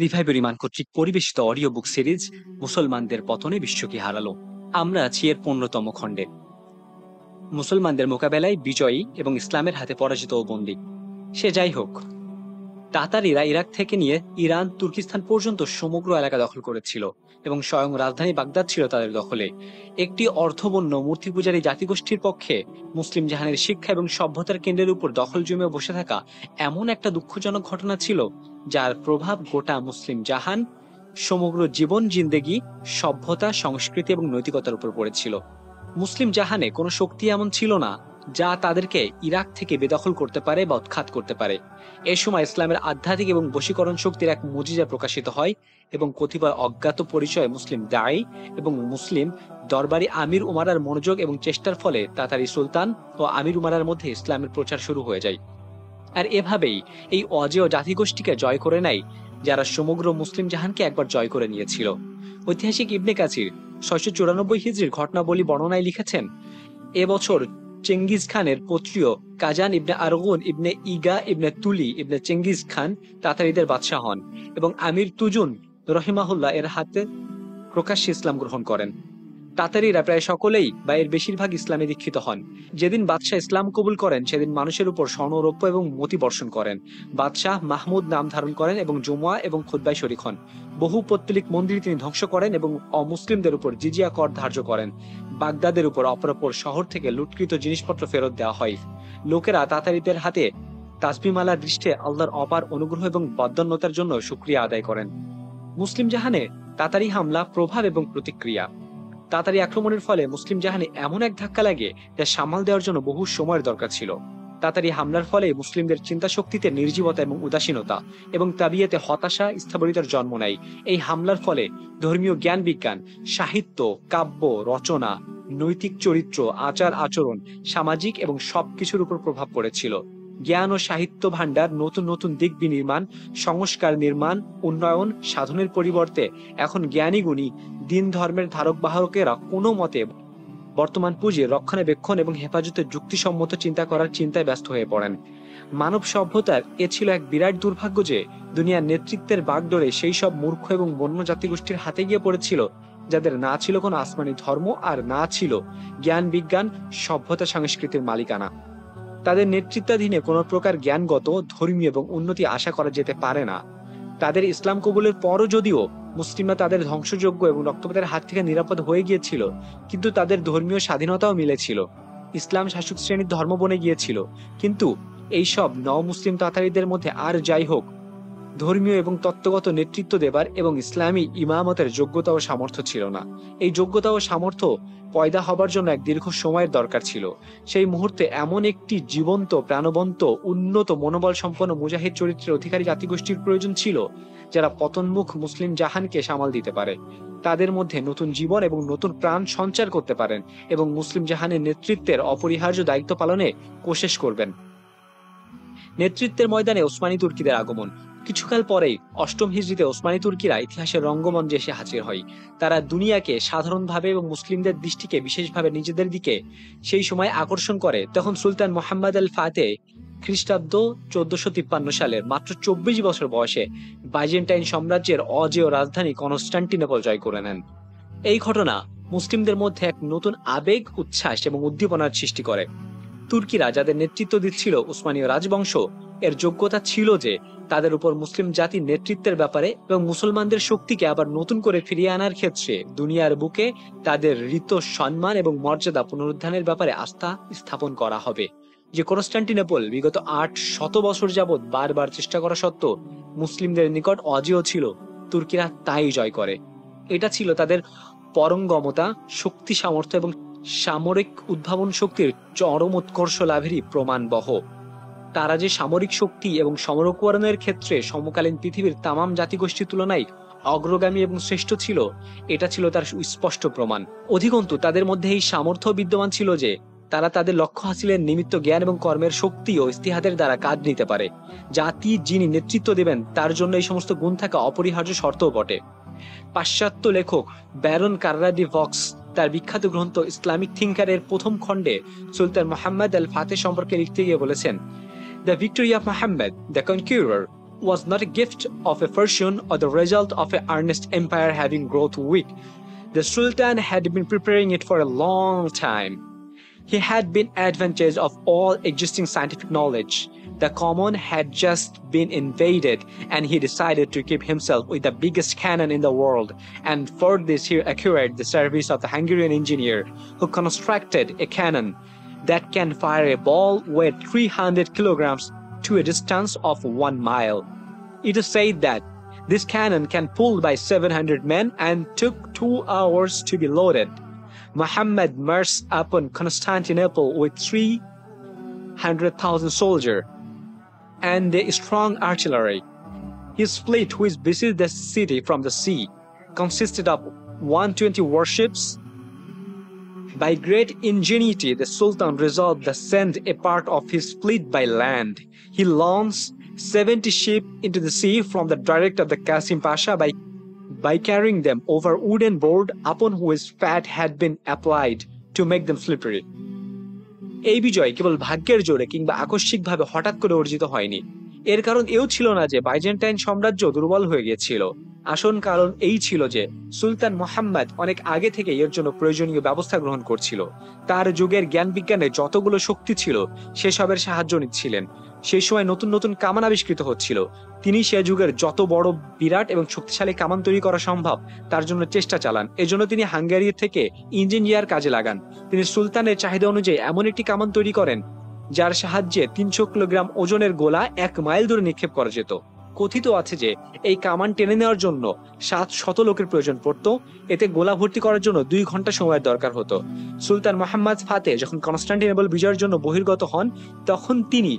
Revive Riman কর্তৃক পরিবেশিত audio book series মুসলমানদের পতনে বিশ্বকে হারালো। আমরা আছি এর পনেরোতম খণ্ডে। মুসলমানদের মোকাবেলায় বিজয়ী এবং ইসলামের হাতে পরাজিত ও বন্দী। সে যাই হোক তাতারিরা ইরাক থেকে নিয়ে ইরান, তুর্কিস্তান পর্যন্ত সমগ্র এলাকা দখল করেছিল এবং স্বয়ং রাজধানী বাগদাদ ছিল তাদের দখলে। একটি অর্থবন্য মূর্তি পূজারী জাতিগোষ্ঠীর পক্ষে মুসলিম জাহানের শিক্ষা এবং সভ্যতার কেন্দ্রের উপর দখল জমে বসে থাকা এমন একটা দুঃখজনক ঘটনা ছিল, যার প্রভাব গোটা মুসলিম জাহান, সমগ্র জীবন জিন্দেগি, সভ্যতা, সংস্কৃতি এবং নৈতিকতার উপর পড়েছিল। মুসলিম জাহানে কোনো শক্তি এমন ছিল না। যা তাদেরকে ইরাক থেকে বেদখল করতে পারে বা উৎখাত করতে পারে। এ সময় ইসলামের আধ্যাত্মিক এবং বশীকরণ শক্তির এক মুজিজা প্রকাশিত হয় এবং কতিপয় অজ্ঞাত পরিচয় মুসলিম দায়ী এবং মুসলিম দরবারি আমির উমারার মনোযোগ এবং চেষ্টার ফলে তাতারি সুলতান ও আমির উমারার মধ্যে ইসলামের প্রচার শুরু হয়ে যায়। আর এভাবেই এই অজেয় জাতিগোষ্ঠীকে জয় করে নেয়, যারা সমগ্র মুসলিম জাহানকে একবার জয় করে নিয়েছিল। ঐতিহাসিক ইবনে কাছির ছয়শো চুরানব্বই হিজড়ির ঘটনাবলী বর্ণনায় লিখেছেন এবছর চেঙ্গিজ খানের পত্রীয় কাজান ইবনে আরগুন, ইবনে ইগা, ইবনে তুলি, ইবনে চেঙ্গিজ খান তাতারিদের বাদশাহ হন এবং আমির তুজুন রহিমাহুল্লাহ এর হাতে প্রকাশ্যে ইসলাম গ্রহণ করেন। তাতারিরা প্রায় সকলেই বা এর বেশিরভাগ ইসলামে দীক্ষিত হন। যেদিন বাদশাহ ইসলাম কবুল করেন, সেদিন মানুষের উপর স্বর্ণরৌপ্য এবং মতি বর্ষণ করেন। বাদশাহ মাহমুদ নাম ধারণ করেন এবং জুমুয়া এবং খুদ্বাই শরিক হন। বহু পত্তলিক মন্দির তিনি ধ্বংস করেন এবং অমুসলিমদের উপর জিজিয়া কর ধার্য করেন। বাগদাদের উপর অপরাপর শহর থেকে লুটকৃত জিনিসপত্র ফেরত দেওয়া হয়। লোকেরা তাতারিদের হাতে তাসবিমালা দৃষ্টে আল্লাহর অপার অনুগ্রহ এবং বদান্যতার জন্য সুক্রিয়া আদায় করেন। মুসলিম জাহানে তাতারি হামলা, প্রভাব এবং প্রতিক্রিয়া। তাতারি আক্রমণের ফলে মুসলিম জাহানে এমন এক ধাক্কা লাগে যা সামাল দেওয়ার জন্য বহু সময়ের দরকার ছিল। তাতারি হামলার ফলে মুসলিমদের চিন্তা শক্তিতে নির্জীবতা এবং উদাসীনতা এবং তাবিয়াতে হতাশা, স্থাবরিতার জন্ম নেয়। এই হামলার ফলে ধর্মীয় জ্ঞান বিজ্ঞান, সাহিত্য, কাব্য, রচনা, নৈতিক চরিত্র আচার আচরণ সামাজিক এবং সবকিছুর উপর প্রভাব পড়েছিল। জ্ঞান ও সাহিত্য ভাণ্ডার, নতুন নতুন দিক বিনির্মাণ, সংস্কার নির্মাণ, উন্নয়ন, সাধনের পরিবর্তে এখন জ্ঞানী গুণী, দিন ধর্মের ধারক বাহকেরা কোনো মতে বর্তমান পুঁজির রক্ষণাবেক্ষণ এবং হেফাজতের যুক্তিসম্মত চিন্তা করার চিন্তায় ব্যস্ত হয়ে পড়েন। মানব সভ্যতার এ ছিল এক বিরাট দুর্ভাগ্য যে দুনিয়ার নেতৃত্বের বাগডোরে সেই সব মূর্খ এবং বন্য জাতিগোষ্ঠীর হাতে গিয়ে পড়েছিল, যাদের না ছিল কোনো আসমানি ধর্ম আর না ছিল জ্ঞান, বিজ্ঞান, সভ্যতা, সংস্কৃতির মালিকানা। তাদের নেতৃত্বাধীনে কোনো প্রকার জ্ঞানগত, ধর্মীয় এবং উন্নতি আশা করা যেতে পারে না। তাদের ইসলাম কবুলের পরও যদিও মুসলিমরা তাদের ধ্বংসযোগ্য এবং রক্তপাতের হাত থেকে নিরাপদ হয়ে গিয়েছিল, কিন্তু তাদের ধর্মীয় স্বাধীনতাও মিলেছিল। ইসলাম শাসক শ্রেণির ধর্ম বনে গিয়েছিল, কিন্তু এইসব ন মুসলিম তাতারিদের মধ্যে আর যাই হোক ধর্মীয় এবং তত্ত্বগত নেতৃত্ব দেবার এবং ইসলামী ইমামতের যোগ্যতা ও সামর্থ্য ছিল না। এই যোগ্যতা ও সামর্থ্য পয়দা হবার জন্য এক দীর্ঘ সময়ের দরকার ছিল। সেই মুহূর্তে এমন একটি জীবন্ত, প্রাণবন্ত, উন্নত, মনোবল সম্পন্ন মুজাহিদ চরিত্রের অধিকারী জাতিগোষ্ঠীর প্রয়োজন ছিল, যারা পতনমুখ মুসলিম জাহানকে সামাল দিতে পারে। তাদের মধ্যে নতুন জীবন এবং নতুন প্রাণ সঞ্চার করতে পারেন এবং মুসলিম জাহানের নেতৃত্বের অপরিহার্য দায়িত্ব পালনে কোশেষ করবেন। নেতৃত্বের ময়দানে ওসমানী তুর্কিদের আগমন। কিছুকাল পরেই অষ্টম হিজড়িতে ওসমানী তুর্কিরা ইতিহাসের রঙ্গমঞ্চে এসে হাজির হয়। তারা দুনিয়াকে সাধারণভাবে এবং মুসলিমদের দৃষ্টিকে বিশেষভাবে নিজেদের দিকে সেই সময় আকর্ষণ করে। তখন সুলতান মোহাম্মদ আল ফাতে খ্রিস্টাব্দ চোদ্দশো তিপ্পান্ন সালের মাত্র চব্বিশ বছর বয়সে বাইজেন্টাইন সাম্রাজ্যের অজেয় রাজধানী কনস্টান্টিনোপল জয় করে নেন। এই ঘটনা মুসলিমদের মধ্যে এক নতুন আবেগ, উচ্ছ্বাস এবং উদ্দীপনার সৃষ্টি করে। তুর্কিরা যাদের নেতৃত্ব দিচ্ছিল উসমানীয় রাজবংশ এর যোগ্যতা ছিল যে তাদের উপর মুসলিম জাতির নেতৃত্বের ব্যাপারে এবং মুসলমানদের শক্তিকে আবার নতুন করে ফিরিয়ে আনার ক্ষেত্রে দুনিয়ার বুকে তাদের ঋত সম্মান এবং মর্যাদা পুনরুদ্ধানের ব্যাপারে আস্থা স্থাপন করা হবে। যে কনস্টান্টিনোপল বিগত আট শত বছর যাবৎ বারবার চেষ্টা করা সত্ত্বেও মুসলিমদের নিকট অজেয় ছিল, তুর্কিরা তাই জয় করে। এটা ছিল তাদের পরঙ্গমতা, শক্তি সামর্থ্য এবং সামরিক উদ্ভাবন শক্তির চরম উৎকর্ষ লাভেরই প্রমাণ বহ তারা যে সামরিক শক্তি এবং সমরকরণের ক্ষেত্রে সমকালীন পৃথিবীর তামাম জাতিগোষ্ঠীর তুলনায় অগ্রগামী এবং শ্রেষ্ঠ ছিল, এটা ছিল তার সুস্পষ্ট প্রমাণ। অধিকন্তু, তাদের মধ্যে এই সামর্থ্য বিদ্যমান ছিল যে, তারা তাদের লক্ষ্য হাসিলের নিমিত্ত জ্ঞান এবং কর্মের শক্তি ও ইস্তিহাদের দ্বারা কাজ নিতে পারে। জাতি যিনি নেতৃত্ব দেবেন, তার জন্য এই সমস্ত গুণ থাকা অপরিহার্য শর্তও বটে। পাশ্চাত্য লেখক ব্যারন কার্রাডি ভক্স তার বিখ্যাত গ্রন্থ ইসলামিক থিঙ্কারের প্রথম খণ্ডে সুলতান মোহাম্মদ আল ফাতে সম্পর্কে লিখতে গিয়ে বলেছেন The victory of Muhammad, the conqueror, was not a gift of a fortune or the result of an earnest empire having growth weak. The Sultan had been preparing it for a long time. He had been advantage of all existing scientific knowledge. The common had just been invaded, and he decided to keep himself with the biggest cannon in the world. And for this, he acquired the service of the Hungarian engineer who constructed a cannon that can fire a ball weight 300 kilograms to a distance of one mile. It is said that this cannon can pull by 700 men and took two hours to be loaded. Muhammad marched upon Constantinople with 300,000 soldiers and a strong artillery. His fleet, which besieged the city from the sea, consisted of 120 warships. By great ingenuity, the Sultan resolved to send a part of his fleet by land. He launched 70 ships into the sea from the direct of the Qasim Pasha by, by carrying them over wooden board upon which fat had been applied to make them slippery. এই বিজয় কেবল ভাগ্যের জোরে কিংবা আকস্মিকভাবে হঠাৎ করে অর্জিত হয়নি এর কারণ এও ছিল না যে বাইজেন্টাইন সাম্রাজ্য দুর্বল হয়ে গিয়েছিল আসল কারণ এই ছিল যে সুলতান মোহাম্মদ অনেক আগে থেকে এর জন্য প্রয়োজনীয় ব্যবস্থা গ্রহণ করছিল। তার যুগের জ্ঞান বিজ্ঞানে যতগুলো শক্তি ছিল, সেসবের সাহায্য নিচ্ছিলেন। সেই সময় নতুন নতুন কামান আবিষ্কৃত হচ্ছিল। তিনি সে যুগের যত বড় বিরাট এবং শক্তিশালী কামান তৈরি করা সম্ভব, তার জন্য চেষ্টা চালান। এজন্য তিনি হাঙ্গেরির থেকে ইঞ্জিনিয়ার কাজে লাগান। তিনি সুলতানের চাহিদা অনুযায়ী এমন একটি কামান তৈরি করেন, যার সাহায্যে তিনশো কিলোগ্রাম ওজনের গোলা এক মাইল দূরে নিক্ষেপ করা যেত। কথিত আছে যে, এই কামান টেনে নেওয়ার জন্য সাত শত লোকের প্রয়োজন পড়ত। এতে গোলা ভর্তি করার জন্য দুই ঘণ্টা সময়ের দরকার হতো। সুলতান মোহাম্মদ ফাতে যখন কনস্টান্টিনেবল বিজয়ের জন্য বহির্গত হন, তখন তিনি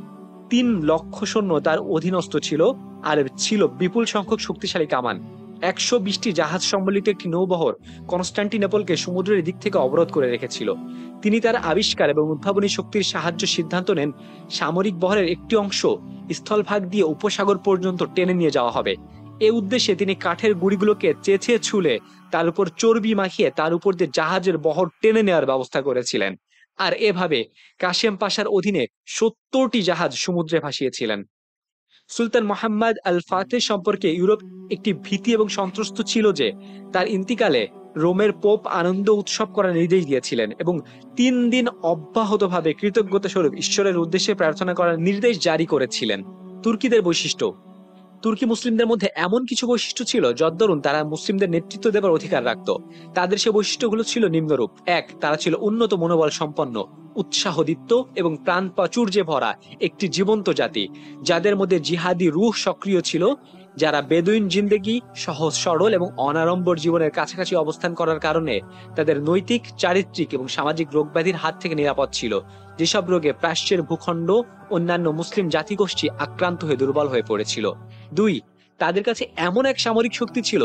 তিন লক্ষ সৈন্য তার অধীনস্থ ছিল আর ছিল বিপুল সংখ্যক শক্তিশালী কামান। একশো বিশটি জাহাজ সম্বলিত একটি নৌবহর কনস্টান্টিনেপলকে সমুদ্রের দিক থেকে অবরোধ করে রেখেছিল। তিনি তার আবিষ্কার এবং উদ্ভাবনী শক্তির সাহায্য সিদ্ধান্ত নেন সামরিক বহরের একটি অংশ স্থলভাগ দিয়ে উপসাগর পর্যন্ত টেনে নিয়ে যাওয়া হবে। এ উদ্দেশ্যে তিনি কাঠের গুড়িগুলোকে চেঁচে ছুলে তার উপর চর্বি মাখিয়ে তার উপর দিয়ে জাহাজের বহর টেনে নেওয়ার ব্যবস্থা করেছিলেন। আর এভাবে কাশেম পাশার অধীনে সত্তরটি জাহাজ সমুদ্রে ভাসিয়েছিলেন। সুলতান মোহাম্মদ আল ফাতে সম্পর্কে ইউরোপ একটি ভীতি এবং সন্ত্রস্ত ছিল যে তার ইন্তিকালে রোমের পোপ আনন্দ উৎসব করার নির্দেশ দিয়েছিলেন এবং তিন দিন অব্যাহতভাবে কৃতজ্ঞতা স্বরূপ ঈশ্বরের উদ্দেশ্যে প্রার্থনা করার নির্দেশ জারি করেছিলেন। তুর্কিদের বৈশিষ্ট্য তুর্কি মুসলিমদের মধ্যে এমন কিছু বৈশিষ্ট্য ছিল যদ্দরুন তারা মুসলিমদের নেতৃত্ব দেবার অধিকার রাখত। তাদের সে বৈশিষ্ট্যগুলো ছিল নিম্নরূপ। এক, তারা ছিল উন্নত মনোবল সম্পন্ন উৎসাহদিত্য এবং প্রাণ প্রাচুর্যে ভরা একটি জীবন্ত জাতি, যাদের মধ্যে জিহাদি রুহ সক্রিয় ছিল যারা বেদুইন জিন্দেগি, সহজ সরল এবং অনাড়ম্বর জীবনের কাছাকাছি অবস্থান করার কারণে তাদের নৈতিক, চারিত্রিক এবং সামাজিক রোগব্যাধির হাত থেকে নিরাপদ ছিল। যেসব রোগে প্রাচ্যের ভূখণ্ড, অন্যান্য মুসলিম জাতিগোষ্ঠী আক্রান্ত হয়ে দুর্বল হয়ে পড়েছিল। দুই, তাদের কাছে এমন এক সামরিক শক্তি ছিল,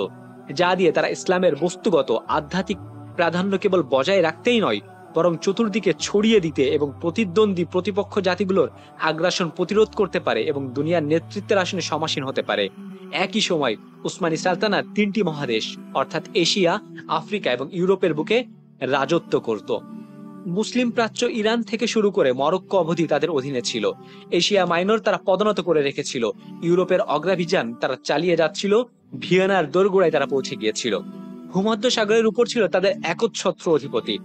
যা দিয়ে তারা ইসলামের বস্তুগত, আধ্যাত্মিক প্রাধান্য কেবল বজায় রাখতেই নয় বরং চতুর্দিকে ছড়িয়ে দিতে এবং প্রতিদ্বন্দ্বী প্রতিপক্ষ জাতিগুলোর আগ্রাসন প্রতিরোধ করতে পারে এবং দুনিয়ার নেতৃত্বের আসনে সমাসীন হতে পারে। একই সময় উসমানী সালতানাত তিনটি মহাদেশ, অর্থাৎ এশিয়া, আফ্রিকা এবং ইউরোপের বুকে রাজত্ব করত। মুসলিম প্রাচ্য ইরান থেকে শুরু করে মরক্কো অবধি তাদের অধীনে ছিল। এশিয়া মাইনর তারা পদনত করে রেখেছিল। ইউরোপের অগ্রাভিযান তারা চালিয়ে যাচ্ছিল, ভিয়েনার দোরগোড়ায় তারা পৌঁছে গিয়েছিল। ভূমধ্য সাগরের উপর ছিল তাদের একচ্ছত্র অধিপতি।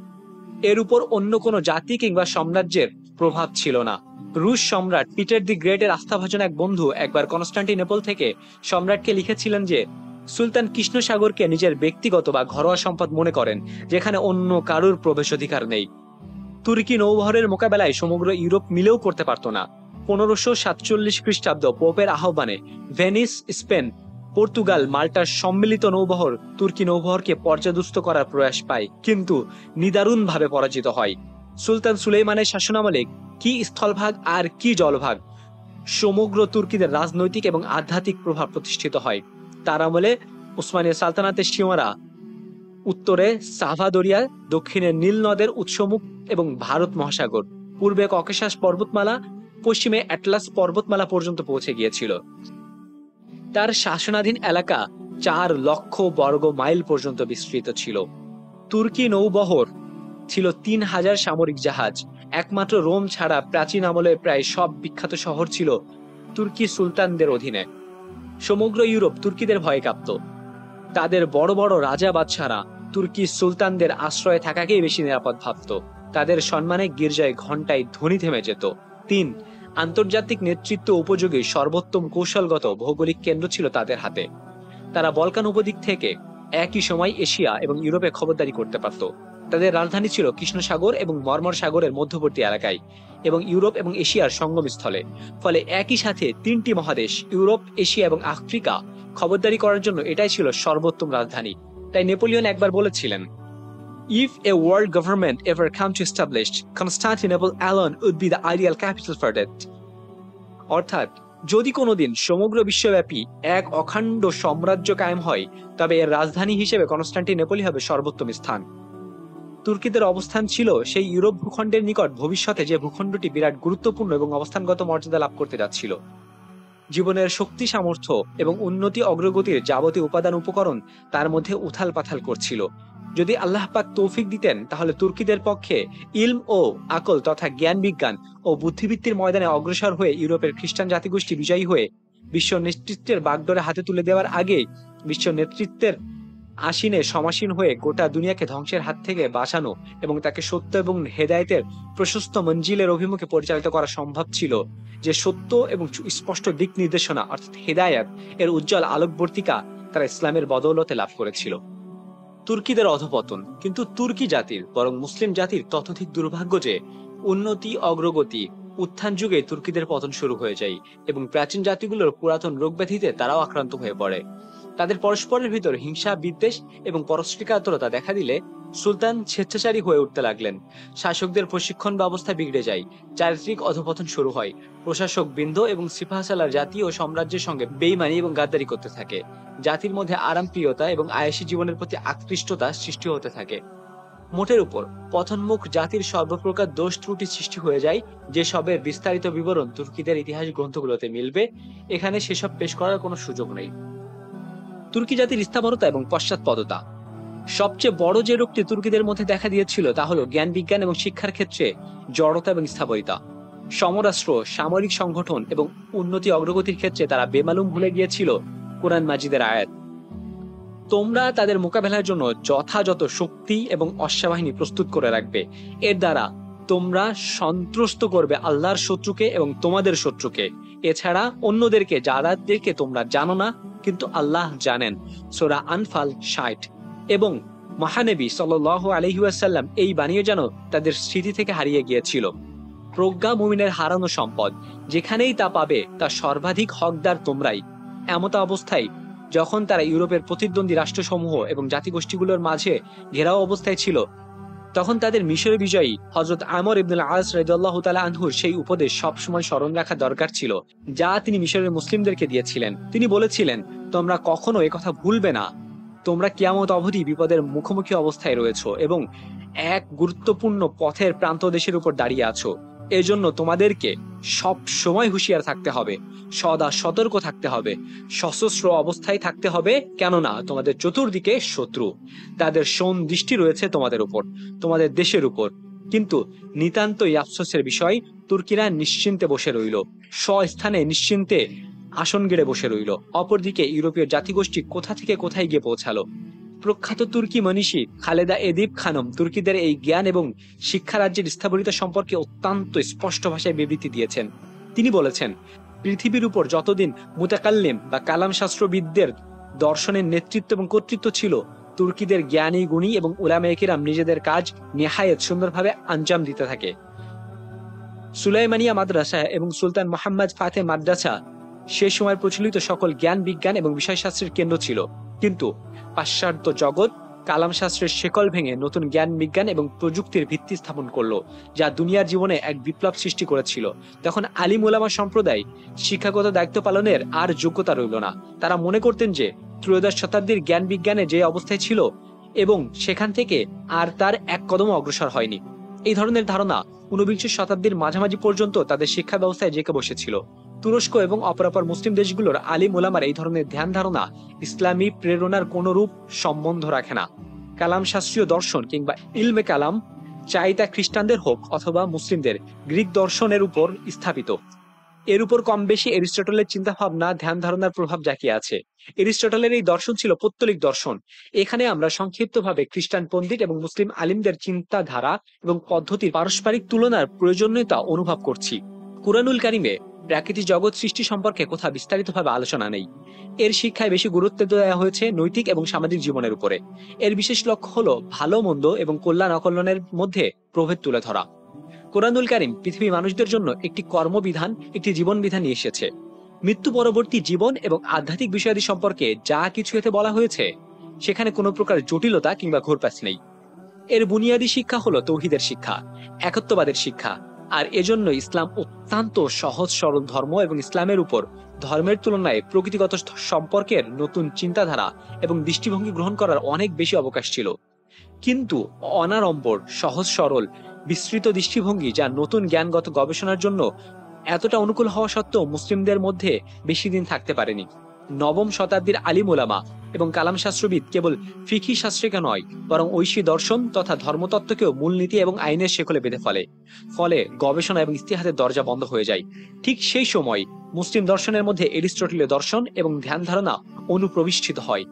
এর উপর অন্য কোনো জাতি কিংবা সাম্রাজ্যের প্রভাব ছিল না। রুশ সম্রাট পিটার দি গ্রেটের আস্থাভাজন এক বন্ধু একবার কনস্টান্টিনেপল থেকে সম্রাটকে লিখেছিলেন যে, সুলতান কৃষ্ণসাগরকে নিজের ব্যক্তিগত বা ঘরোয়া সম্পদ মনে করেন, যেখানে অন্য কারুর প্রবেশাধিকার নেই। তুর্কি নৌবহরের মোকাবেলায় সমগ্র ইউরোপ মিলেও করতে পারত না। পনেরোশো সাতচল্লিশ খ্রিস্টাব্দ পোপের আহ্বানে ভেনিস, স্পেন পর্তুগাল মাল্টার সম্মিলিত নৌবহর তুর্কি নৌবহরকে পর্যাদুস্ত করার প্রয়াস পায়, কিন্তু নিদারুণভাবে পরাজিত হয়। সুলতান সুলেইমানের শাসনামলে কি স্থলভাগ আর কি জলভাগ? সমগ্র তুর্কিদের রাজনৈতিক এবং আধ্যাত্মিক প্রভাব প্রতিষ্ঠিত হয়। তার আমলে উসমানীয় সালতানাতের সীমারা উত্তরে সাভা দরিয়া দক্ষিণে নীল নদের উৎসমুখ এবং ভারত মহাসাগর। পূর্বে ককেশাস পর্বতমালা, পশ্চিমে অ্যাটলাস পর্বতমালা পর্যন্ত পৌঁছে গিয়েছিল। তার শাসনাধীন এলাকা চার লক্ষ বর্গ মাইল পর্যন্ত বিস্তৃত ছিল। তুর্কি নৌবহর ছিল তিন হাজার সামরিক জাহাজ। একমাত্র রোম ছাড়া প্রাচীন আমলে প্রায় সব বিখ্যাত শহর ছিল তুর্কি সুলতানদের অধীনে। সমগ্র ইউরোপ তুর্কিদের ভয়ে কাঁপত। তাদের বড় বড় রাজা বাদশারা তুর্কি সুলতানদের আশ্রয়ে থাকাকেই বেশি নিরাপদ ভাবত। তাদের সম্মানে গির্জায় ঘন্টায় ধ্বনি থেমে যেত। তিন আন্তর্জাতিক নেতৃত্ব উপযোগী সর্বোত্তম কৌশলগত ভৌগোলিক কেন্দ্র ছিল তাদের হাতে। তারা বলকান উপদ্বীপ থেকে একই সময় এশিয়া এবং ইউরোপে খবরদারি করতে পারত। তাদের রাজধানী ছিল কৃষ্ণ সাগর এবং মর্মর সাগরের মধ্যবর্তী এলাকায় এবং ইউরোপ এবং এশিয়ার সঙ্গমস্থলে। ফলে একই সাথে তিনটি মহাদেশ, ইউরোপ, এশিয়া এবং আফ্রিকা, খবরদারি করার জন্য এটাই ছিল সর্বোত্তম রাজধানী। তাই নেপোলিয়ন একবার বলেছিলেন If a world government ever come to establish, Constantinople alone would be the ideal capital for that. অর্থাৎ যদি কোনোদিন সমগ্র বিশ্বব্যাপী এক অখণ্ড সাম্রাজ্য কায়েম হয় তবে এর রাজধানী হিসেবে কনস্টান্টিনেপলি হবে সর্বোত্তম স্থান। তুর্কিদের অবস্থান ছিল সেই ইউরোপ ভূখণ্ডের নিকট ভবিষ্যতে যে ভূখণ্ডটি বিরাট গুরুত্বপূর্ণ এবং অবস্থানগত মর্যাদা লাভ করতে যাচ্ছিল। জীবনের শক্তি সামর্থ্য এবং উন্নতি অগ্রগতির যাবতীয় উপাদান উপকরণ তার মধ্যে উথাল পাথাল করছিল। যদি আল্লাহ পাক তৌফিক দিতেন, তাহলে তুর্কিদের পক্ষে ইলম ও আকল তথা জ্ঞান বিজ্ঞান ও বুদ্ধিবৃত্তির ময়দানে অগ্রসর হয়ে ইউরোপের খ্রিস্টান জাতিগোষ্ঠী বিজয়ী হয়ে বিশ্ব নেতৃত্বের বাগডোরে হাতে তুলে দেওয়ার আগে বিশ্ব নেতৃত্বের আসীনে সমাসীন হয়ে গোটা দুনিয়াকে ধ্বংসের হাত থেকে বাঁচানো এবং তাকে সত্য এবং হেদায়েতের প্রশস্ত মঞ্জিলের অভিমুখে পরিচালিত করা সম্ভব ছিল। যে সত্য এবং স্পষ্ট দিক নির্দেশনা, অর্থাৎ হেদায়াত, এর উজ্জ্বল আলোকবর্তিকা তারা ইসলামের বদৌলতে লাভ করেছিল। তুর্কিদের অধপতন, কিন্তু তুর্কি জাতির বরং মুসলিম জাতির ততোধিক দুর্ভাগ্য যে, উন্নতি, অগ্রগতি, উত্থান যুগে তুর্কিদের পতন শুরু হয়ে যায় এবং প্রাচীন জাতিগুলোর পুরাতন রোগ ব্যাধিতে তারাও আক্রান্ত হয়ে পড়ে। তাদের পরস্পরের ভিতর হিংসা, বিদ্বেষ এবং পরশ্রিকাতরতা দেখা দিলে সুলতান স্বেচ্ছাচারী হয়ে উঠতে লাগলেন। শাসকদের প্রশিক্ষণ ব্যবস্থা বিগড়ে যায়। চারিত্রিক অধপতন শুরু হয়। প্রশাসক বৃন্দ এবং সিপাহসালার জাতি ও সাম্রাজ্যের সঙ্গে বেইমানি এবং গাদ্দারি করতে থাকে। জাতির মধ্যে আরামপ্রিয়তা এবং আয়াসী জীবনের প্রতি আকৃষ্টতা সৃষ্টি হতে থাকে। মোটের উপর পথনমুখ জাতির সর্বপ্রকার দোষ ত্রুটি সৃষ্টি হয়ে যায়। যে সবের বিস্তারিত বিবরণ তুর্কিদের ইতিহাস গ্রন্থগুলোতে মিলবে, এখানে সেসব পেশ করার কোনো সুযোগ নেই। তুর্কি জাতির স্থাবরতা এবং পশ্চাৎপদতা। সবচেয়ে বড় যে রোগটি তুর্কিদের মধ্যে দেখা দিয়েছিল তা হলো জ্ঞান বিজ্ঞান এবং শিক্ষার ক্ষেত্রে জড়তা এবং স্থাবরিতা। সমরাষ্ট্র সামরিক সংগঠন এবং উন্নতি অগ্রগতির ক্ষেত্রে তারা বেমালুম ভুলে গিয়েছিল কোরআন মাজিদের আয়াত। তোমরা তাদের মোকাবেলার জন্য যথাযথ শক্তি এবং অশ্বাবাহিনী প্রস্তুত করে রাখবে। এর দ্বারা তোমরা সন্ত্রস্ত করবে আল্লাহর শত্রুকে এবং তোমাদের শত্রুকে। এছাড়া অন্যদেরকে যারাদেরকে তোমরা জানো না, কিন্তু আল্লাহ জানেন। সোরা আনফাল ষাট। এবং মহানবী সাল আলহিউসাল্লাম এই বাণীও যেন তাদের স্মৃতি থেকে হারিয়ে গিয়েছিল। প্রজ্ঞা মুমিনের হারানো সম্পদ, যেখানেই তা পাবে, তা সর্বাধিক হকদার তোমরাই। এমতা অবস্থায় যখন তারা ইউরোপের প্রতিদ্বন্দ্বী রাষ্ট্রসমূহ এবং জাতিগোষ্ঠীগুলোর মাঝে ঘেরাও অবস্থায় ছিল, তখন তাদের মিশর বিজয়ী হজরত আমর ইবনুল আস রাইদুল্লাহ তালা আনহুর সেই উপদেশ সবসময় স্মরণ রাখা দরকার ছিল, যা তিনি মিশরের মুসলিমদেরকে দিয়েছিলেন। তিনি বলেছিলেন, তোমরা কখনো কথা ভুলবে না। তোমরা কিয়ামত অবধি বিপদের মুখোমুখি অবস্থায় রয়েছ এবং এক গুরুত্বপূর্ণ পথের প্রান্ত দেশের উপর দাঁড়িয়ে আছো। এজন্য তোমাদেরকে সব সময় হুঁশিয়ার থাকতে হবে, সদা সতর্ক থাকতে হবে, সশস্ত্র অবস্থায় থাকতে হবে, কেননা তোমাদের চতুর্দিকে শত্রু। তাদের সোন দৃষ্টি রয়েছে তোমাদের উপর, তোমাদের দেশের উপর। কিন্তু নিতান্তই আফসোসের বিষয়, তুর্কিরা নিশ্চিন্তে বসে রইল। স্বস্থানে নিশ্চিন্তে আসন গেড়ে বসে রইল। অপরদিকে ইউরোপীয় জাতিগোষ্ঠী কোথা থেকে কোথায় গিয়ে পৌঁছালো? প্রখ্যাত তুর্কি মনীষী খালেদা এদিব খানম তুর্কিদের এই জ্ঞান এবং শিক্ষা রাজ্যের সম্পর্কে অত্যন্ত স্পষ্ট ভাষায় বিবৃতি দিয়েছেন। তিনি বলেছেন, পৃথিবীর উপর যতদিন মুতাকাল্লিম বা কালাম শাস্ত্রবিদদের দর্শনের নেতৃত্ব এবং কর্তৃত্ব ছিল, তুর্কিদের জ্ঞানী, গুণী এবং উলামেকিরাম নিজেদের কাজ নেহায়েত সুন্দরভাবে আঞ্জাম দিতে থাকে। সুলাইমানিয়া মাদ্রাসা এবং সুলতান মোহাম্মদ ফাতে মাদ্রাসা সে সময় প্রচলিত সকল জ্ঞান, বিজ্ঞান এবং বিষয়শাস্ত্রের কেন্দ্র ছিল। কিন্তু পাশ্চাত্য জগৎ কালাম শাস্ত্রের শেকল ভেঙে নতুন জ্ঞান, বিজ্ঞান এবং প্রযুক্তির ভিত্তি স্থাপন করল, যা দুনিয়ার জীবনে এক বিপ্লব সৃষ্টি করেছিল। তখন আলিম ওলামা সম্প্রদায় শিক্ষাগত দায়িত্ব পালনের আর যোগ্যতা রইল না। তারা মনে করতেন যে ত্রয়োদশ শতাব্দীর জ্ঞান, বিজ্ঞানে যে অবস্থায় ছিল এবং সেখান থেকে আর তার এক কদম অগ্রসর হয়নি। এই ধরনের ধারণা ঊনবিংশ শতাব্দীর মাঝামাঝি পর্যন্ত তাদের শিক্ষা ব্যবস্থায় জেঁকে বসেছিল। তুরস্ক এবং অপরাপর মুসলিম দেশগুলোর আলিম ওলামার এই ধরনের ধ্যান ধারণা ইসলামী প্রেরণার কোন রূপ সম্বন্ধ রাখে না। কালাম শাস্ত্রীয় দর্শন কিংবা ইলমে কালাম তা খ্রিস্টানদের হোক অথবা মুসলিমদের গ্রিক দর্শনের উপর স্থাপিত। এর উপর কম বেশি এরিস্টটলের চিন্তা ভাবনা ধ্যান ধারণার প্রভাব জাকিয়ে আছে। এরিস্টটলের এই দর্শন ছিল পত্তলিক দর্শন। এখানে আমরা সংক্ষিপ্তভাবে খ্রিস্টান পণ্ডিত এবং মুসলিম আলিমদের চিন্তাধারা এবং পদ্ধতির পারস্পরিক তুলনার প্রয়োজনীয়তা অনুভব করছি। কুরানুল কারিমে প্রাকৃতিক জগৎ সৃষ্টি সম্পর্কে কোথাও বিস্তারিতভাবে আলোচনা নেই। এর শিক্ষায় বেশি গুরুত্ব দেওয়া হয়েছে নৈতিক এবং সামাজিক জীবনের উপরে। এর বিশেষ লক্ষ্য হলো ভালো, মন্দ এবং কল্যাণ অকল্যাণের মধ্যে প্রভেদ তুলে ধরা। কোরআনুল কারিম পৃথিবী মানুষদের জন্য একটি কর্মবিধান, একটি জীবন বিধান নিয়ে এসেছে। মৃত্যু পরবর্তী জীবন এবং আধ্যাত্মিক বিষয়াদি সম্পর্কে যা কিছু এতে বলা হয়েছে, সেখানে কোনো প্রকার জটিলতা কিংবা ঘোরপ্যাচ নেই। এর বুনিয়াদী শিক্ষা হলো তৌহিদের শিক্ষা, একত্ববাদের শিক্ষা। আর এজন্য ইসলাম অত্যন্ত সহজ, সরল ধর্ম এবং ইসলামের উপর ধর্মের তুলনায় প্রকৃতিগত সম্পর্কের নতুন চিন্তাধারা এবং দৃষ্টিভঙ্গি গ্রহণ করার অনেক বেশি অবকাশ ছিল। কিন্তু অনারম্বর সহজ, সরল, বিস্তৃত দৃষ্টিভঙ্গি যা নতুন জ্ঞানগত গবেষণার জন্য এতটা অনুকূল হওয়া সত্ত্বেও মুসলিমদের মধ্যে বেশি দিন থাকতে পারেনি। নবম শতাব্দীর আলিম ওলামা এবং কালাম শাস্ত্রবিদ কেবল ফিকি শাস্ত্রিকা নয়, বরং ঐশী দর্শন তথা ধর্মতত্ত্বকেও মূলনীতি এবং আইনের শেকলে বেঁধে ফলে। ফলে গবেষণা এবং ইতিহাসের দরজা বন্ধ হয়ে যায়। ঠিক সেই সময় মুসলিম দর্শনের মধ্যে এরিস্টটলীয় দর্শন এবং ধ্যান ধারণা অনুপ্রবিষ্ঠিত হয়।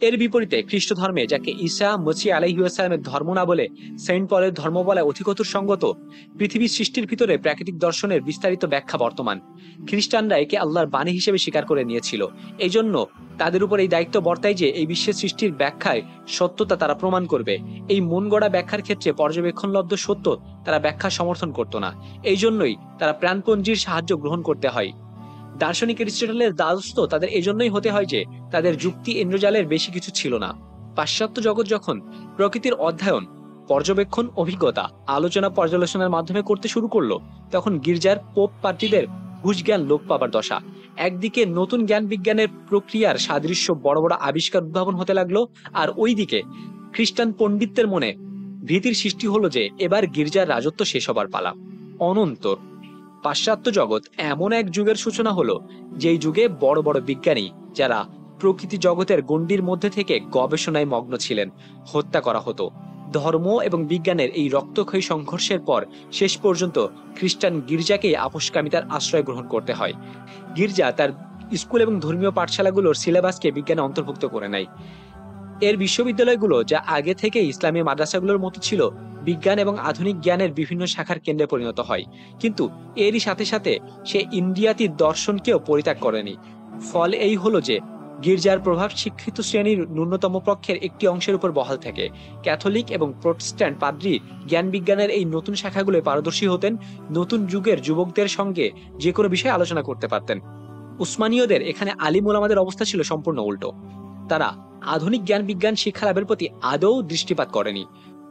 এর বিপরীতে খ্রিস্ট ধর্মে যাকে ঈসা মচি আলাইসালামের ধর্ম না বলে সেন্ট পলের ধর্ম বলা অধিকতর সঙ্গত, পৃথিবীর সৃষ্টির ভিতরে প্রাকৃতিক দর্শনের বিস্তারিত ব্যাখ্যা বর্তমান। খ্রিস্টানরা একে আল্লাহর বাণী হিসেবে স্বীকার করে নিয়েছিল। এই জন্য তাদের উপর এই দায়িত্ব বর্তায় যে এই বিশ্বের সৃষ্টির ব্যাখ্যায় সত্যতা তারা প্রমাণ করবে। এই মন গড়া ব্যাখ্যার ক্ষেত্রে পর্যবেক্ষণলব্ধ সত্য তারা ব্যাখ্যা সমর্থন করত না। এই জন্যই তারা প্রাণপঞ্জির সাহায্য গ্রহণ করতে হয়। দার্শনিক এরিস্টটলের দ্বারস্থ তাদের এজন্যই হতে হয় যে তাদের যুক্তি ইন্দ্রজালের বেশি কিছু ছিল না। পাশ্চাত্য জগৎ যখন প্রকৃতির অধ্যয়ন, পর্যবেক্ষণ, অভিজ্ঞতা, আলোচনা পর্যালোচনার মাধ্যমে করতে শুরু করল, তখন গির্জার পোপ পার্টিদের ঘুষ জ্ঞান লোক পাবার দশা। একদিকে নতুন জ্ঞান বিজ্ঞানের প্রক্রিয়ার সাদৃশ্য বড় বড় আবিষ্কার উদ্ভাবন হতে লাগল, আর ওইদিকে খ্রিস্টান পণ্ডিতদের মনে ভীতির সৃষ্টি হলো যে এবার গির্জার রাজত্ব শেষ হবার পালা। অনন্তর পাশ্চাত্য জগৎ এমন এক যুগের সূচনা হলো, যেই যুগে বড় বড় বিজ্ঞানী যারা প্রকৃতি জগতের গণ্ডির মধ্যে থেকে গবেষণায় মগ্ন ছিলেন, হত্যা করা হতো। ধর্ম এবং বিজ্ঞানের এই রক্তক্ষয়ী সংঘর্ষের পর শেষ পর্যন্ত খ্রিস্টান গির্জাকেই আপোষকামিতার আশ্রয় গ্রহণ করতে হয়। গির্জা তার স্কুল এবং ধর্মীয় পাঠশালাগুলোর সিলেবাসকে বিজ্ঞানে অন্তর্ভুক্ত করে নেয়। এর বিশ্ববিদ্যালয়গুলো যা আগে থেকে ইসলামী মাদ্রাসাগুলোর মতো ছিল, বিজ্ঞান এবং আধুনিক জ্ঞানের বিভিন্ন শাখার কেন্দ্রে পরিণত হয়। কিন্তু এরই সাথে সাথে সে ইন্ডিয়াতি দর্শনকেও পরিত্যাগ করেনি। ফল এই হলো যে, গির্জার প্রভাব শিক্ষিত শ্রেণির ন্যূনতম পক্ষের একটি অংশের উপর বহাল থাকে। ক্যাথলিক এবং প্রোটেস্ট্যান্ট পাদ্রি জ্ঞান বিজ্ঞানের এই নতুন শাখাগুলোয় পারদর্শী হতেন, নতুন যুগের যুবকদের সঙ্গে যে কোনো বিষয়ে আলোচনা করতে পারতেন। উসমানীয়দের এখানে আলিম ওলামাদের অবস্থা ছিল সম্পূর্ণ উল্টো। তারা আধুনিক জ্ঞান বিজ্ঞান শিক্ষা লাভের প্রতি আদৌ দৃষ্টিপাত করেনি,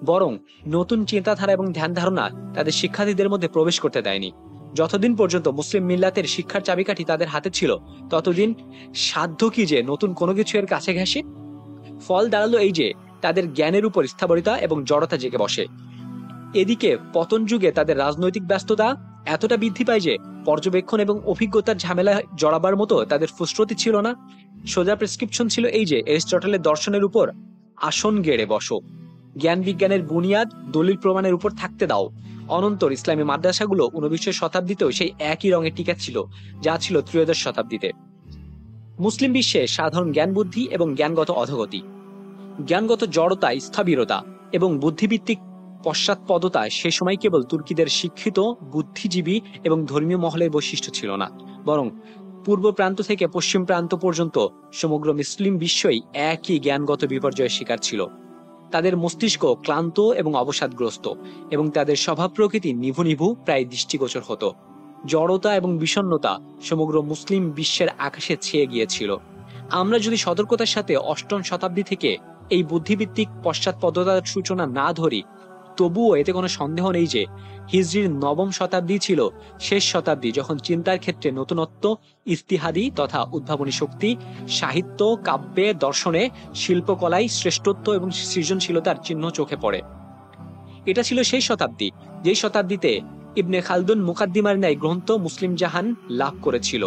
বরং নতুন চিন্তাধারা এবং ধ্যান ধারণা তাদের শিক্ষার্থীদের মধ্যে প্রবেশ করতে দেয়নি। যতদিন পর্যন্ত মুসলিম মিল্লাতের শিক্ষার চাবিকাঠি তাদের হাতে ছিল, ততদিন সাধ্য কি যে নতুন কোনো কিছু এর কাছে ঘেঁষে? ফল দাঁড়াল এই যে, তাদের জ্ঞানের উপর স্থাবরিতা এবং জড়তা জেগে বসে। এদিকে পতন যুগে তাদের রাজনৈতিক ব্যস্ততা এতটা বৃদ্ধি পায় যে, পর্যবেক্ষণ এবং অভিজ্ঞতার ঝামেলা জড়াবার মতো তাদের ফুসরতি ছিল না। সোজা প্রেসক্রিপশন ছিল এই যে, এরিস্টটলের দর্শনের উপর। আসন গেড়ে বসো। জ্ঞান বিজ্ঞানের বুনিয়াদ, দলিল প্রমাণের উপর থাকতে দাও। অনন্তর ইসলামী মাদ্রাসাগুলো ঊনবিংশ শতাব্দীতেও সেই একই রঙের টিকা ছিল, যা ছিল ত্রয়োদশ শতাব্দীতে। মুসলিম বিশ্বে সাধারণ জ্ঞান বুদ্ধি এবং জ্ঞানগত অধগতি। জ্ঞানগত জড়তা, স্থবিরতা এবং বুদ্ধিভিত্তিক পশ্চাৎপদতা সে সময় কেবল তুর্কিদের শিক্ষিত, বুদ্ধিজীবী এবং ধর্মীয় মহলের বৈশিষ্ট্য ছিল না, বরং পূর্ব প্রান্ত থেকে পশ্চিম প্রান্ত পর্যন্ত সমগ্র মুসলিম বিশ্বই একই জ্ঞানগত বিপর্যয়ের শিকার ছিল। তাদের মস্তিষ্ক ক্লান্ত এবং অবসাদগ্রস্ত এবং তাদের স্বভাব প্রকৃতি নিভু নিভু প্রায় দৃষ্টিগোচর হতো। জড়তা এবং বিষণ্নতা সমগ্র মুসলিম বিশ্বের আকাশে ছেয়ে গিয়েছিল। আমরা যদি সতর্কতার সাথে অষ্টম শতাব্দী থেকে এই বুদ্ধিভিত্তিক পশ্চাৎপদতার সূচনা না ধরি তবুও এতে কোনো সন্দেহ নেই যে হিজরির নবম শতাব্দী ছিল শেষ শতাব্দী, যখন চিন্তার ক্ষেত্রে নতুনত্ব, ইস্তিহাদি তথা উদ্ভাবনী শক্তি, সাহিত্য, কাব্যে, দর্শনে, শিল্পকলায় শ্রেষ্ঠত্ব এবং সৃজনশীলতার চিহ্ন চোখে পড়ে। এটা ছিল সেই শতাব্দী, যেই শতাব্দীতে ইবনে খালদুন মুকাদ্দিমার ন্যায় গ্রন্থ মুসলিম জাহান লাভ করেছিল।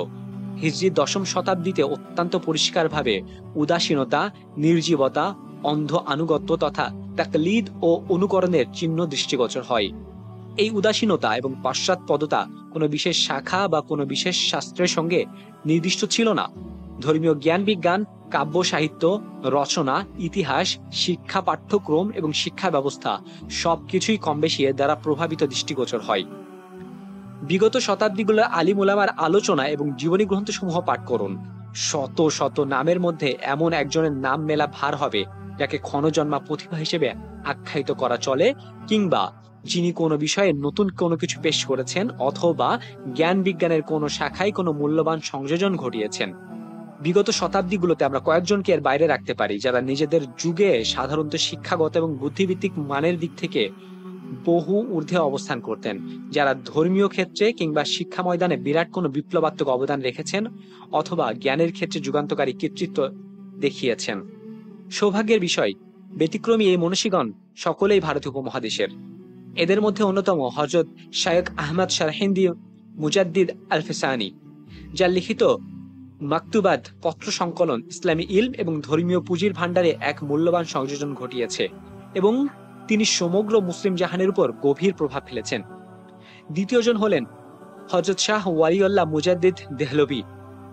হিজরির দশম শতাব্দীতে অত্যন্ত পরিষ্কারভাবে উদাসীনতা, নির্জীবতা, অন্ধ আনুগত্য তথা তাকলিদ ও অনুকরণের চিহ্ন দৃষ্টিগোচর হয়। এই উদাসীনতা এবং পশ্চাৎপদতা কোনো বিশেষ শাখা বা কোনো বিশেষ শাস্ত্রের সঙ্গে নির্দিষ্ট ছিল না। ধর্মীয় জ্ঞান বিজ্ঞান কাব্য সাহিত্য, রচনা, ইতিহাস, শিক্ষা পাঠ্যক্রম এবং শিক্ষা ব্যবস্থা সবকিছুই কম বেশি দ্বারা প্রভাবিত দৃষ্টিগোচর হয়। বিগত শতাব্দীগুলো আলিম ওলামার আলোচনা এবং জীবনী গ্রন্থসমূহ পাঠ করুন। শত শত নামের মধ্যে এমন একজনের নাম মেলা ভার হবে, যাকে ক্ষণজন্মা প্রতিভা হিসেবে আখ্যায়িত করা চলে, কিংবা যিনি কোনো বিষয়ে নতুন কোনো কিছু পেশ করেছেন অথবা জ্ঞান বিজ্ঞানের কোনো শাখায় কোনো মূল্যবান সংযোজন ঘটিয়েছেন। বিগত শতাব্দীগুলোতে আমরা কয়েকজনকে এর বাইরে রাখতে পারি, যারা নিজেদের যুগে সাধারণত শিক্ষাগত এবং বুদ্ধিভিত্তিক মানের দিক থেকে বহু ঊর্ধ্বে অবস্থান করতেন। যারা ধর্মীয় ক্ষেত্রে কিংবা শিক্ষা ময়দানে বিরাট কোনো বিপ্লবাত্মক অবদান রেখেছেন অথবা জ্ঞানের ক্ষেত্রে যুগান্তকারী কৃতিত্ব দেখিয়েছেন। সৌভাগ্যের বিষয়, ব্যতিক্রমী এই মনীষীগণ সকলেই ভারতীয় উপমহাদেশের। এদের মধ্যে অন্যতম হজরত শায়ক আহমদ শারহিন্দি মুজাদ্দিদ আলফেসানি, যার লিখিত মাকতুবাদ, পত্র সংকলন, ইসলামী ইলম এবং ধর্মীয় পুঁজির ভাণ্ডারে এক মূল্যবান সংযোজন ঘটিয়েছে এবং তিনি সমগ্র মুসলিম জাহানের উপর গভীর প্রভাব ফেলেছেন। দ্বিতীয়জন হলেন হজরত শাহ ওয়ালিউল্লাহ মুজাদ্দিদ দেহলবি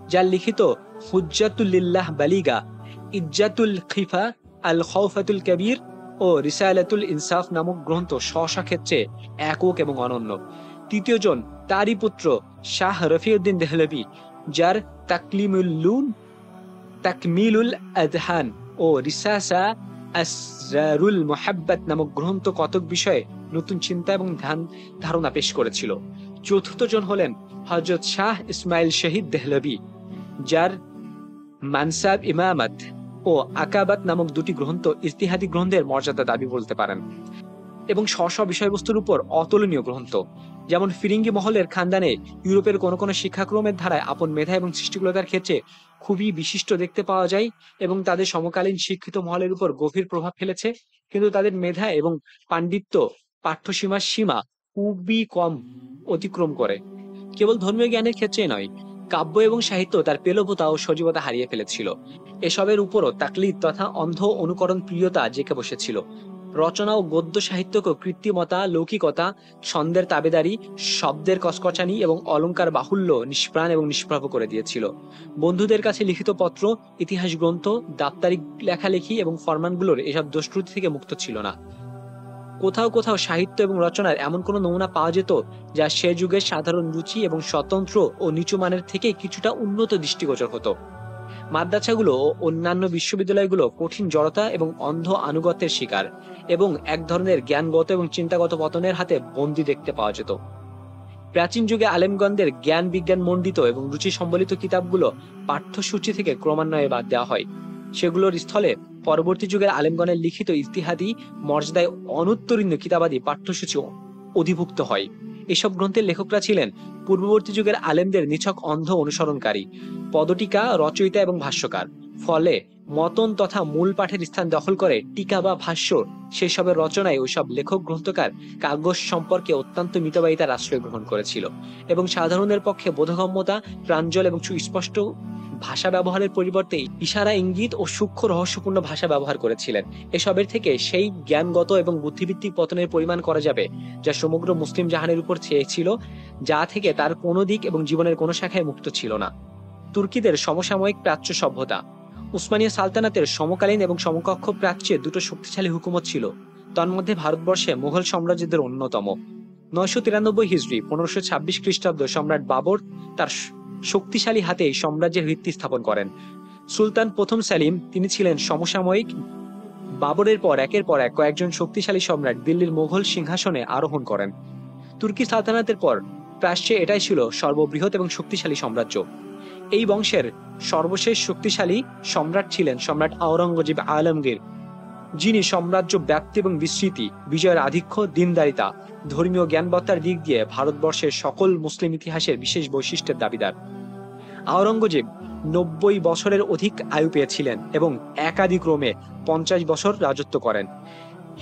যার লিখিত হুজ্জাতুল্লিল্লাহ বালিগা, ইজ্জাতুল খিফা আল খৌফাতুল কবির ও রিসায়ালাতুল ইনসাফ নামক গ্রন্থ স্বশা ক্ষেত্রে একক এবং অনন্য। তৃতীয়জন তারই পুত্র শাহ রফিউদ্দিন দেহলবি যার তাকলিমুল্লুন তাকমিলুল আদহান ও রিসাসা আসরারুল মোহাব্বত নামক গ্রন্থ কতক বিষয়ে নতুন চিন্তা এবং ধ্যান ধারণা পেশ করেছিল। চতুর্থ জন হলেন হজরত শাহ ইসমাইল শহীদ দেহলবি যার মানসাব ইমামত ও আকাবাত নামক দুটি গ্রন্থ ইস্তিহাদি গ্রন্থের মর্যাদা দাবি বলতে পারেন এবং স্ব স্ব বিষয়বস্তুর উপর অতুলনীয় গ্রন্থ, যেমন ফিরিঙ্গি মহলের খানদানে ইউরোপের কোনো কোনো শিক্ষাক্রমের ধারায় আপন মেধা এবং সৃষ্টিকুলতার ক্ষেত্রে খুবই বিশিষ্ট দেখতে পাওয়া যায় এবং তাদের সমকালীন শিক্ষিত মহলের উপর গভীর প্রভাব ফেলেছে। কিন্তু তাদের মেধা এবং পাণ্ডিত্য পাঠ্যসীমার সীমা খুবই কম অতিক্রম করে। কেবল ধর্মীয় জ্ঞানের ক্ষেত্রে নয়, কাব্য এবং সাহিত্য তার পেলভতা ও সজীবতা হারিয়ে ফেলেছিল। এসবের উপরও তাকলিদ তথা অন্ধ অনুকরণ প্রিয়তা জেঁকে বসেছিল। রচনা ও গদ্য সাহিত্যকে কৃত্রিমতা, লৌকিকতা, ছন্দের তাবেদারি, শব্দের কসকচানি এবং অলঙ্কার বাহুল্য নিষ্প্রাণ এবং নিষ্প্রভ করে দিয়েছিল। বন্ধুদের কাছে লিখিত পত্র, ইতিহাস গ্রন্থ, দাপ্তারিক লেখালেখি এবং ফরমানগুলোর এসব দুষ্কৃতি থেকে মুক্ত ছিল না। কোথাও কোথাও সাহিত্য এবং রচনার এমন কোনো নমুনা পাওয়া যেত, যা সে যুগের সাধারণ রুচি এবং স্বতন্ত্র ও নিচু মানের থেকে কিছুটা উন্নত দৃষ্টিগোচর হতো। মাদ্রাসাগুলো ও অন্যান্য বিশ্ববিদ্যালয়গুলো কঠিন জড়তা এবং অন্ধ আনুগত্যের শিকার এবং এক ধরনের জ্ঞানগত এবং চিন্তাগত পতনের হাতে বন্দি দেখতে পাওয়া যেত। প্রাচীন যুগে আলেমগণদের জ্ঞান বিজ্ঞান মণ্ডিত এবং রুচি সম্বলিত কিতাবগুলো পাঠ্যসূচি থেকে ক্রমান্বয়ে বাদ দেওয়া হয়। সেগুলোর স্থলে পরবর্তী যুগের আলেমগণের লিখিত ইতিহাদি মর্যাদায় অনুত্তরীণ কিতাবাদি পাঠ্যসূচি অধিভুক্ত হয়। এসব গ্রন্থের লেখকরা ছিলেন পূর্ববর্তী যুগের আলেমদের নিছক অন্ধ অনুসরণকারী, পদটিকা, রচয়িতা এবং ভাষ্যকার। ফলে মতন তথা মূল পাঠের স্থান দখল করে টিকা বা ভাষ্য, সেসবের রচনায় ওইসব লেখক, গ্রন্থকার, কাগজ সম্পর্কে অত্যন্ত মিতবাহিতার আশ্রয় গ্রহণ করেছিল এবং সাধারণের পক্ষে বোধগম্যতা, প্রাঞ্জল এবং সুস্পষ্ট ভাষা ব্যবহারের পরিবর্তে ইশারা, ইঙ্গিত ও সূক্ষ্ম রহস্যপূর্ণ ভাষা ব্যবহার করেছিলেন। এসবের থেকে সেই জ্ঞানগত এবং বুদ্ধিভিত্তিক পতনের পরিমাণ করা যাবে যা সমগ্র মুসলিম জাহানের উপর চেয়েছিল, যা থেকে তার কোনো দিক এবং জীবনের কোনো শাখায় মুক্ত ছিল না। তুর্কিদের সমসাময়িক প্রাচ্য সভ্যতা উসমানীয় সালতানাতের সমকালীন এবং সমকক্ষ প্রাচ্যে দুটো শক্তিশালী হুকুমত ছিল, তন্মধ্যে ভারতবর্ষে মুঘল সাম্রাজ্যদের অন্যতম। নয়শো তিরানব্বই হিজড়ি, পনেরোশো ছাব্বিশ খ্রিস্টাব্দ সম্রাট বাবর তার শক্তিশালী হাতে সাম্রাজ্যের ভিত্তি স্থাপন করেন। সুলতান প্রথম সালিম, তিনি ছিলেন সমসাময়িক। বাবরের পর একের পর এক কয়েকজন শক্তিশালী সম্রাট দিল্লির মোঘল সিংহাসনে আরোহণ করেন। তুর্কি সালতানাতের পর প্রাচ্যে এটাই ছিল সর্ববৃহৎ এবং শক্তিশালী সাম্রাজ্য। এই বংশের সর্বশেষ শক্তিশালী সম্রাট ছিলেন সম্রাট আওরঙ্গজেব আলমগীর, যিনি সাম্রাজ্য ব্যাপ্তি এবং বিস্তৃতি, বিজয়ের আধিক্য, দিনদারিতা, ধর্মীয় জ্ঞানবত্তার দিক দিয়ে ভারতবর্ষের সকল মুসলিম ইতিহাসের বিশেষ বৈশিষ্ট্যের দাবিদার। আওরঙ্গজেব নব্বই বছরের অধিক আয়ু পেয়েছিলেন এবং একাধিক্রমে পঞ্চাশ বছর রাজত্ব করেন।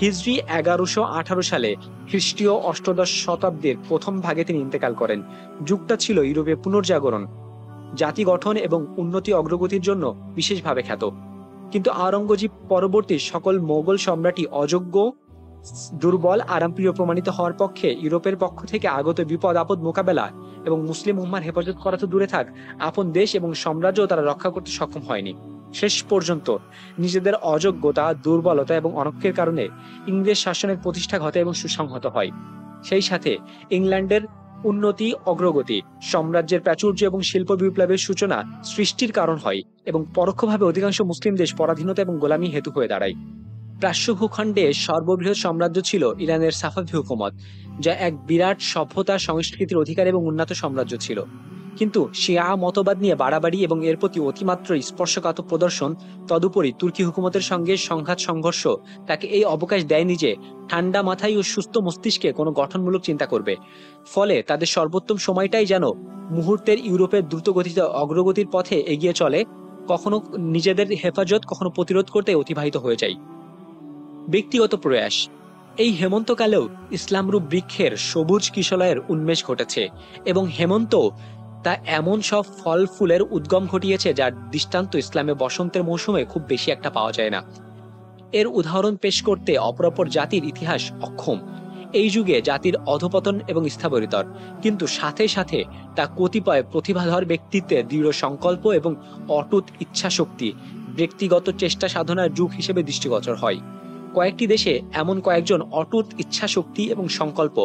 হিজরি এগারোশো আঠারো সালে খ্রিস্টীয় অষ্টদশ শতাব্দীর প্রথম ভাগে তিনি ইন্তেকাল করেন। যুগটা ছিল ইউরোপে পুনর্জাগরণ। জাতি গঠন এবং উন্নতি অগ্রগতির জন্য বিশেষভাবে খ্যাত। কিন্তু আওরঙ্গজীব পরবর্তী সকল মোগল সম্রাটই অযোগ্য, দুর্বল আরামপ্রিয় প্রমাণিত হওয়ার পক্ষে ইউরোপের পক্ষ থেকে আগত বিপদ আপদ মোকাবেলা এবং মুসলিম উম্মার হেফাজত করা তো দূরে থাক, আপন দেশ এবং সাম্রাজ্য তারা রক্ষা করতে সক্ষম হয়নি। শেষ পর্যন্ত নিজেদের অযোগ্যতা, দুর্বলতা এবং অনক্ষের কারণে ইংরেজ শাসনের প্রতিষ্ঠা ঘটে এবং সুসংহত হয়। সেই সাথে ইংল্যান্ডের উন্নতি, অগ্রগতি। সাম্রাজ্যের প্রাচুর্য এবং শিল্প বিপ্লবের সূচনা সৃষ্টির কারণ হয় এবং পরোক্ষভাবে অধিকাংশ মুসলিম দেশ পরাধীনতা এবং গোলামী হেতু হয়ে দাঁড়ায়। প্রাশ্য ভূখণ্ডে সর্ববৃহৎ সাম্রাজ্য ছিল ইরানের সাফাভি হুকুমত, যা এক বিরাট সভ্যতা সংস্কৃতির অধিকার এবং উন্নত সাম্রাজ্য ছিল। কিন্তু শিয়া মতবাদ নিয়ে বাড়াবাড়ি এবং এর প্রতি অতিমাত্র স্পর্শকাতর প্রদর্শন, তদুপরি তুর্কি হুকুমতের সঙ্গে সংঘাত সংঘর্ষ তাকে এই অবকাশ দেয়নি যে ঠান্ডা মাথায় ও সুস্থ মস্তিষ্কে কোনো গঠনমূলক চিন্তা করবে। ফলে তাদের সর্বোত্তম সময়টাই যেন মুহূর্তের ইউরোপের দ্রুতগতিতে অগ্রগতির পথে এগিয়ে চলে, কখনো নিজেদের হেফাজত, কখনো প্রতিরোধ করতে অতিবাহিত হয়ে যায়। ব্যক্তিগত প্রয়াস। এই হেমন্তকালেও ইসলামরূপ বৃক্ষের সবুজ কিশলয়ের উন্মেষ ঘটেছে এবং হেমন্ত তা এমন সব ফল ফুলের উদ্গম ঘটিয়েছে যার দৃষ্টান্ত ইসলামে বসন্তের মৌসুমে খুব বেশি একটা পাওয়া যায় না। এর উদাহরণ পেশ করতে অপরাপর জাতির ইতিহাস অক্ষম। এই যুগে জাতির অধপতন এবং স্থাবরিতর, কিন্তু সাথে সাথে তা কতিপয় প্রতিভাধর ব্যক্তিত্বের দৃঢ় সংকল্প এবং অটুট ইচ্ছাশক্তি, ব্যক্তিগত চেষ্টা সাধনার যুগ হিসেবে দৃষ্টিগোচর হয়। কয়েকটি দেশে এমন কয়েকজন অটুট ইচ্ছাশক্তি এবং সংকল্প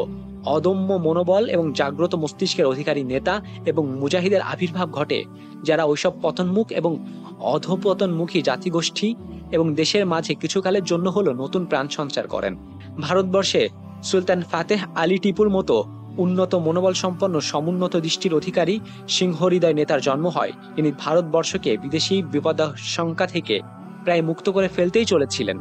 অদম্য মনোবল এবং জাগ্রত মস্তিষ্কের অধিকারী নেতা এবং মুজাহিদের আবির্ভাব ঘটে, যারা ওইসব পতনমুখ এবং অধপতনমুখী জাতিগোষ্ঠী এবং দেশের মাঝে কিছুকালের জন্য হলো নতুন প্রাণ সঞ্চার করেন। ভারতবর্ষে সুলতান ফাতেহ আলী টিপুর মতো উন্নত মনোবল সম্পন্ন সমুন্নত দৃষ্টির অধিকারী সিংহহৃদয় নেতার জন্ম হয়। তিনি ভারতবর্ষকে বিদেশি বিপদাশঙ্কা থেকে প্রায় মুক্ত করে ফেলতেই চলেছিলেন।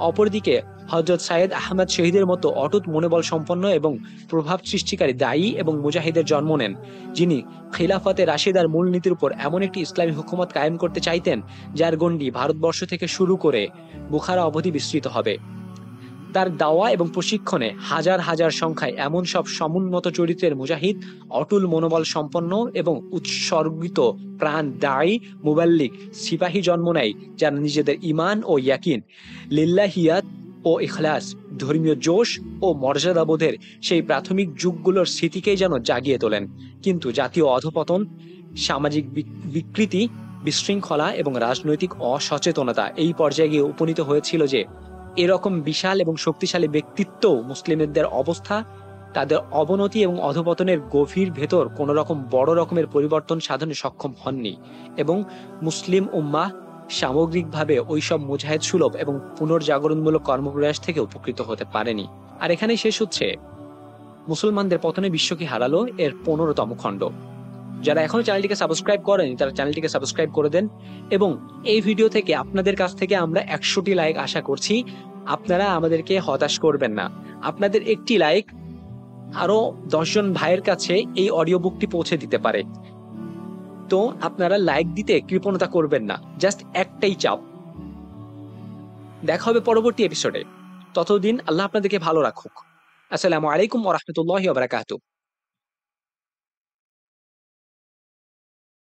অপরদিকে হজরত সাইয়েদ আহমদ শহীদের মতো অটুট মনোবল সম্পন্ন এবং প্রভাব সৃষ্টিকারী দায়ী এবং মুজাহিদের জন্ম নেন, যিনি খিলাফতে রাশিদার মূলনীতির উপর এমন একটি ইসলামী হুকুমত কায়েম করতে চাইতেন, যার গণ্ডি ভারতবর্ষ থেকে শুরু করে বুখারা অবধি বিস্তৃত হবে। তার দাওয়া এবং প্রশিক্ষণে হাজার হাজার সংখ্যায় এমন সব সমুন্নত চরিত্রের মুজাহিদ, অটুল মনোবল সম্পন্ন এবং উৎসর্গিত প্রাণ দায়ী মুবাল্লিক সিপাহী জন্ম নেয় যারা নিজেদের ইমান ও ইয়াকিন, লিল্লাহিয়াত ও ইখলাস, ধর্মীয় জোশ ও মর্যাদাবোধের সেই প্রাথমিক যুগগুলোর স্মৃতিকেই যেন জাগিয়ে তোলেন। কিন্তু জাতীয় অধপতন, সামাজিক বিকৃতি, বিশৃঙ্খলা এবং রাজনৈতিক অসচেতনতা এই পর্যায়ে গিয়ে উপনীত হয়েছিল যে এরকম বিশাল এবং শক্তিশালী ব্যক্তিত্ব মুসলিমদের অবস্থা, তাদের অবনতি এবং অধপতনের গভীর ভেতর কোন রকম বড় রকমের পরিবর্তন সাধনে সক্ষম হননি এবং মুসলিম উম্মাহ সামগ্রিকভাবে ওইসব মুজাহেদ সুলভ এবং পুনর্জাগরণমূলক কর্মপ্রয়াস থেকে উপকৃত হতে পারেনি। আর এখানে শেষ হচ্ছে। মুসলমানদের পতনে বিশ্বকে হারালো এর পনেরোতম খণ্ড। যারা এখনও চ্যানেলটিকে সাবস্ক্রাইব করেনি, তারা চ্যানেলটিকে সাবস্ক্রাইব করে দেন এবং এই ভিডিও থেকে আপনাদের কাছ থেকে আমরা একশোটি লাইক আশা করছি আপনারা আমাদেরকে হতাশ করবেন না। আপনাদের একটি লাইক আরও দশজন ভাইয়ের কাছে এই অডিও বুকটি পৌঁছে দিতে পারে। তো আপনারা লাইক দিতে কৃপণতা করবেন না জাস্ট একটাই চাপ দেখা হবে পরবর্তী এপিসোডে ততদিন আল্লাহ আপনাদেরকে ভালো রাখুক। আসসালামু আলাইকুম ওরহমতুল্লাহ বারাকাতুহ।